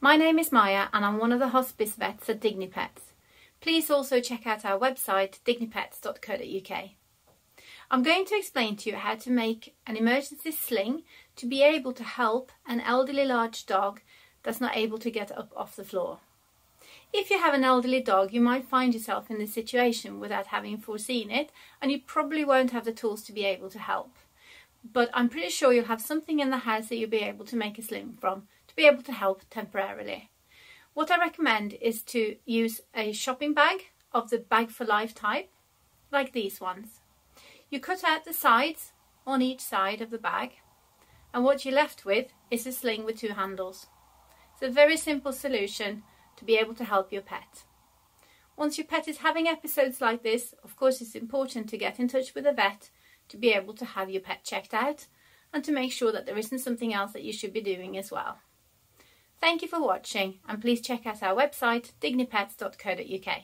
My name is Maja and I'm one of the hospice vets at Dignipets. Please also check out our website dignipets.co.uk. I'm going to explain to you how to make an emergency sling to be able to help an elderly large dog that's not able to get up off the floor. If you have an elderly dog, you might find yourself in this situation without having foreseen it, and you probably won't have the tools to be able to help. But I'm pretty sure you'll have something in the house that you'll be able to make a sling from be able to help temporarily. What I recommend is to use a shopping bag of the bag for life type, like these ones. You cut out the sides on each side of the bag, and what you're left with is a sling with two handles. It's a very simple solution to be able to help your pet. Once your pet is having episodes like this, of course it's important to get in touch with a vet to be able to have your pet checked out and to make sure that there isn't something else that you should be doing as well. Thank you for watching and please check out our website dignipets.co.uk.